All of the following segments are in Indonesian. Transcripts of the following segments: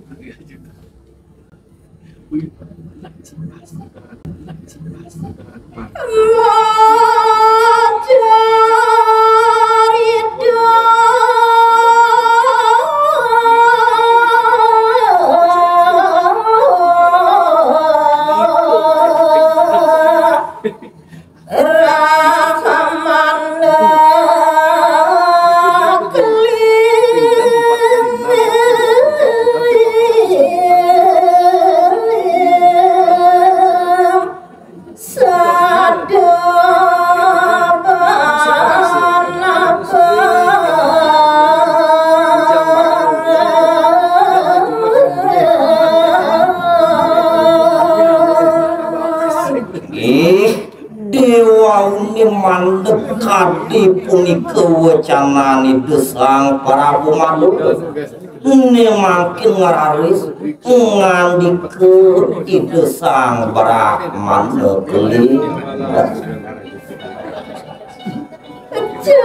mandekati Nabi punika wacanani desang para umat ini makin ngeraris ngandiku itu sang Brahman negeri jadi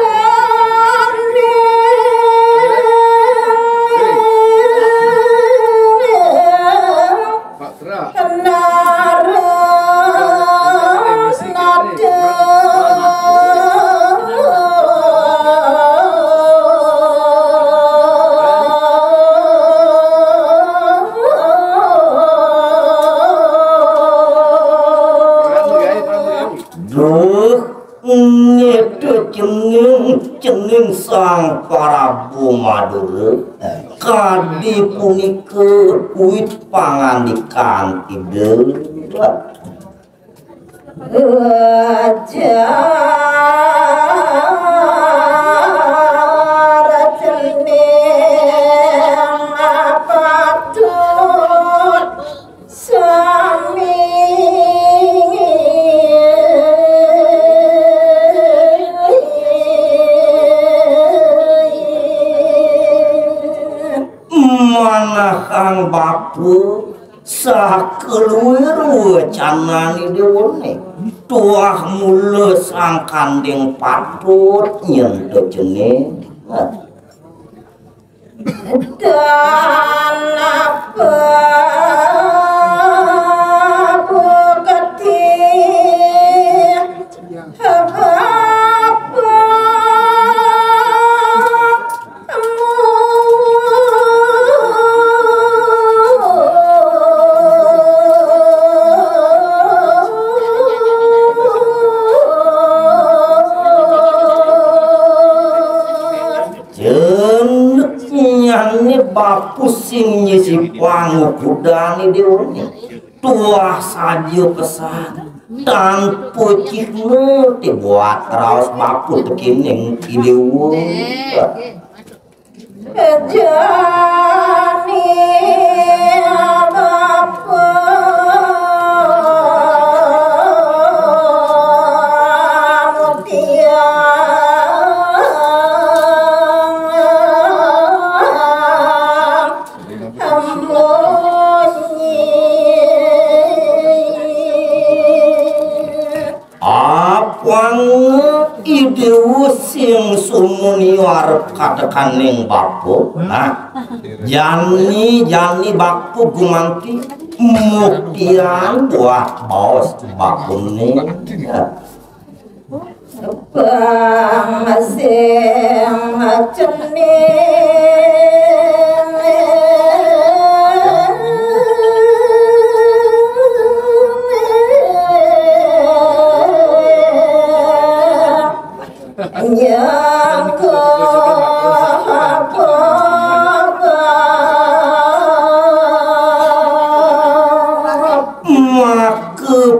Pak Ini punika uit pangandikan ide. Wajah. Sah keluar canani dewane tuah mula sang kandeng patut nyentuh jenis dan apa sebab pusingnya si pangu kudani di rumah. Tua saja pesan dan pucih mu dibuat terus mampu begini ide wong warep katekaning bapu nah jani jani bapu gumanti muktian buat bos bakune Bang masing macam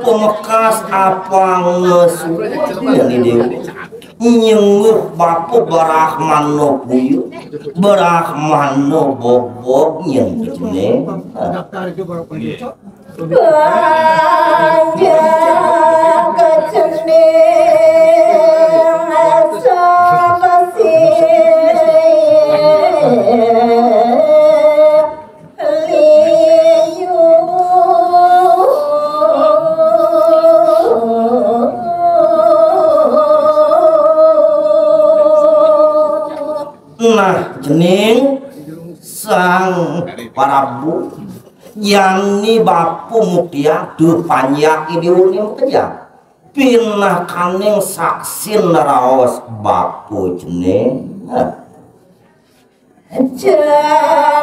pemekas apa ngesunya nih dewi nyengguh bapu berahman no buyu berahman no bobok yang Banja kecene Yani bapu mutia du panjak idiunim keja pinah kaning saksin raos bapu jeneng Jani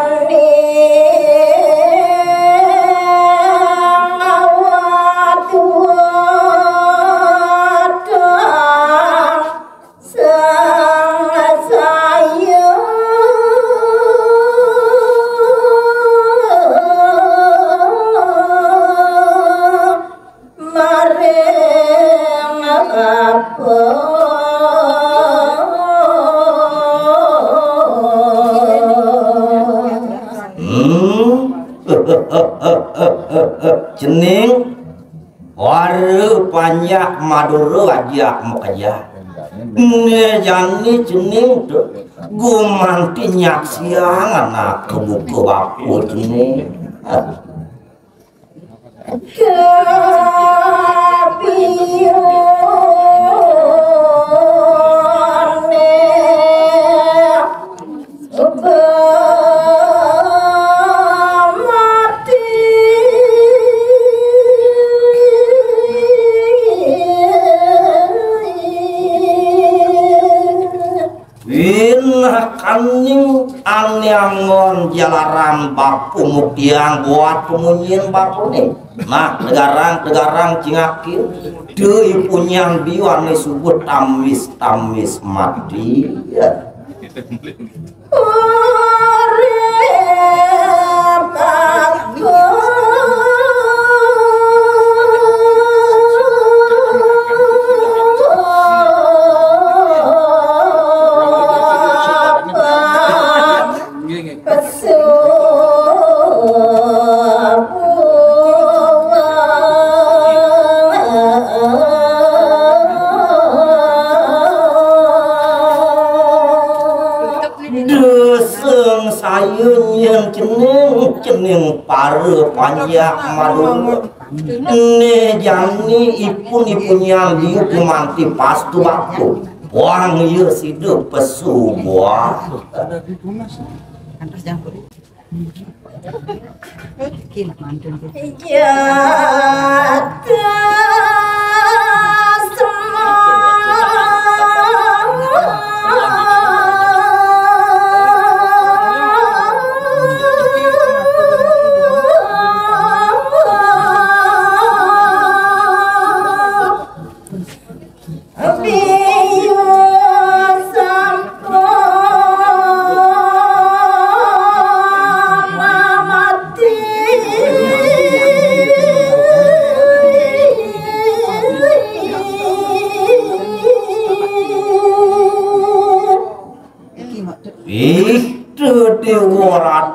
jening waru panjak maduro aja mekaya ngejani jening tuh gumanti nyak siang anak kebuku bapu jening. Wina bapu mukiang buat pemunyin bapu nih. Nah, negarang negarang cingakin deui punyang biwan disebut tamis tamis mati. Ya. Cening cening pare panjak madu ne jani ipun ipun yang diu kumanti pastu baku Wang ieu sidu pesu buah campur. Kila mantun tu.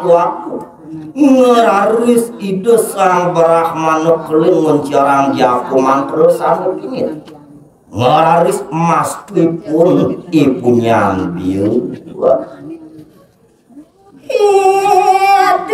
Aku ngeraris ide sang brahmana keling mencerang jaku mantra sanu kini ngeraris emas pun ibunya ambil Dan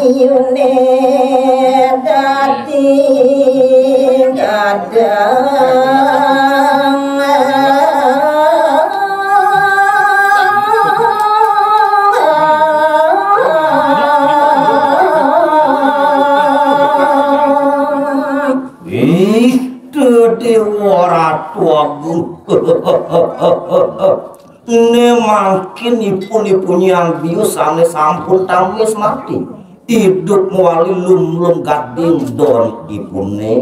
Nabi Yune dati gadang Itu dewa ratu. Aku Ini makin ipun-ipun yang bius ane sampun tamis mati Hidup wali lum-lum gading don ipune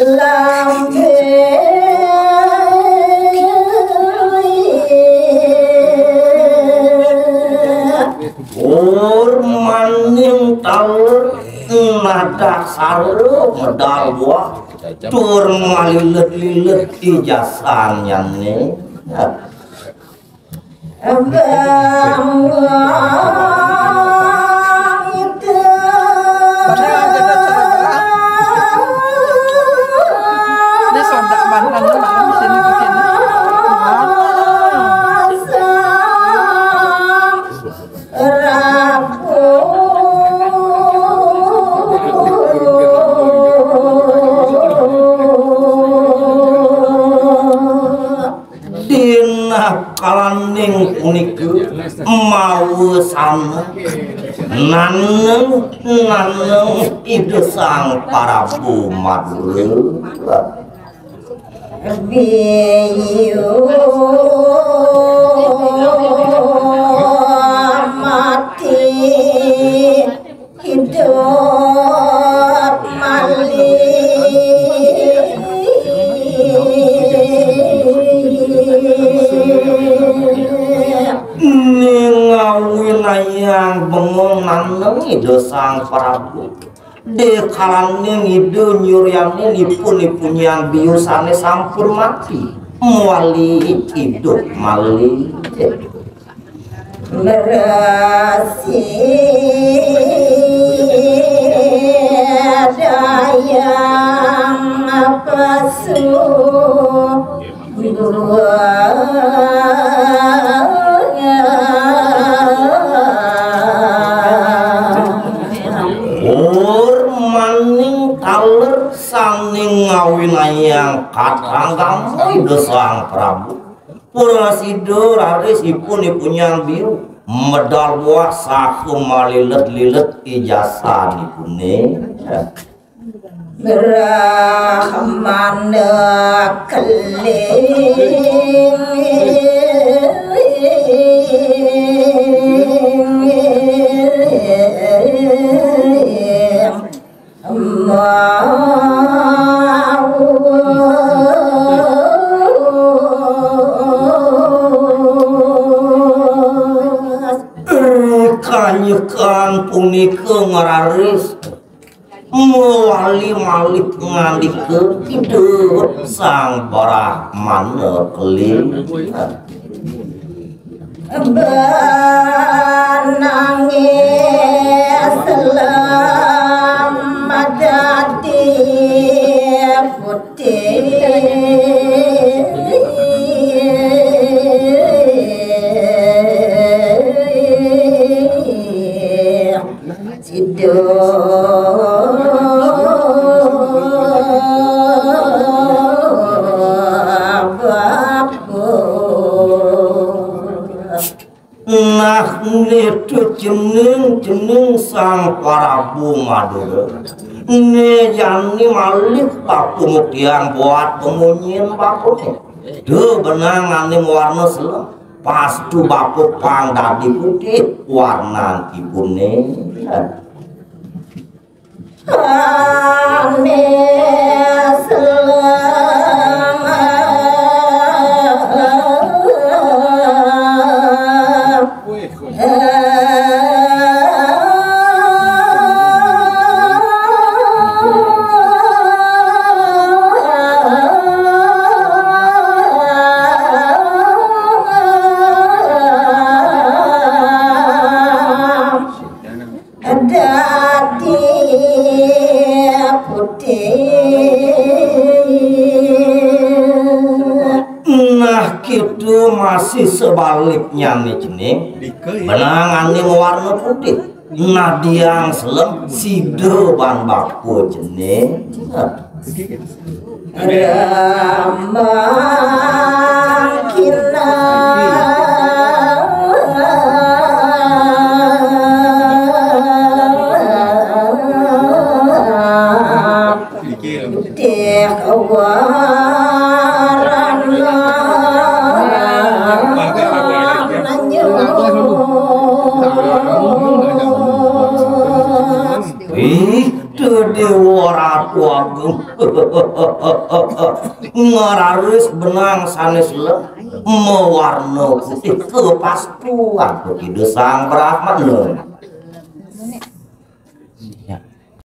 Lambe utang mata sarung medal gua tur ngalilet-lilet ijasannya nih Abang Islam nanung nanung ide sang para umat Rabbi yo Ayang bengong naneng itu sang Prabu. Di kalaning itu nyurianin ipun ipunya biusane sampur mati muali hidup mali. Berasi dayang pasu Ur saning ngawin ayang katang kamu itu sang Prabu Pura sido raris ipun ipunya biru. Medal buah saku malilet-lilet ijazah ipune Brahman keling tidur tidur sang Brahman kelim Benangin Nah, ini tuh jeneng jeneng sang para bumadu. Ini yang ini malik pak kemudian buat pengunyian bapak. Itu benang ini warna selam. Pas tuh bapak pang tadi putih warna ibu ini. Selam. Gitu masih sebaliknya nih jening Benang ini warna putih. Nadiang selem sido ban baku jening itu di waraku aku. Ngararis benang sanis le mewarno itu pas tua. Aku sang berahmat lo